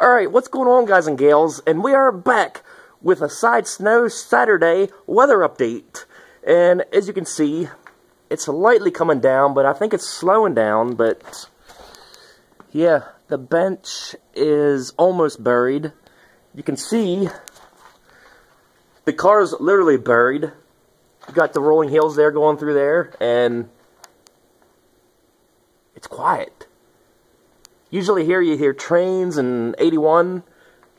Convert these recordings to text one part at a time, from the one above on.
Alright, what's going on, guys and gals? And we are back with a Side Snow Saturday weather update. And as you can see, it's lightly coming down, but I think it's slowing down. But yeah, the bench is almost buried. You can see the car's literally buried. You got the rolling hills there going through there, and it's quiet. Usually here you hear trains and 81.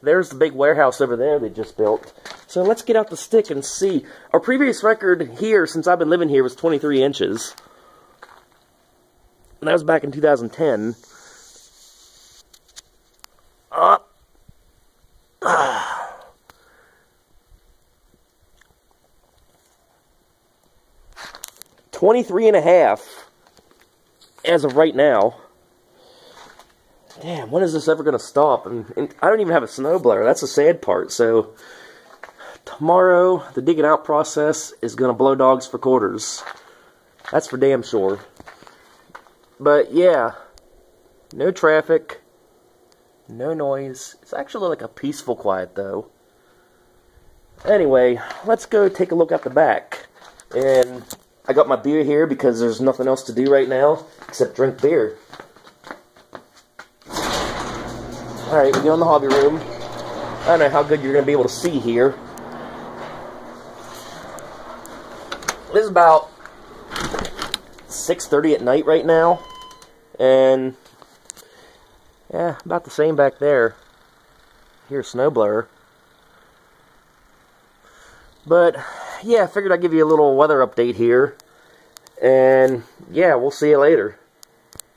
There's the big warehouse over there they just built. So let's get out the stick and see. Our previous record here, since I've been living here, was 23 inches. And that was back in 2010. Up. Ah. 23 and a half as of right now. Damn, when is this ever going to stop? And, and, I don't even have a snowblower. That's the sad part. So, tomorrow, the digging out process is going to blow dogs for quarters. That's for damn sure. But, yeah. No traffic. No noise. It's actually like a peaceful quiet, though. Anyway, let's go take a look at the back. And I got my beer here because there's nothing else to do right now except drink beer. Alright, we go in the hobby room. I don't know how good you're going to be able to see here. This is about 6.30 at night right now. And, yeah, about the same back there. Here's snowblower. But, yeah, I figured I'd give you a little weather update here. And, yeah, we'll see you later.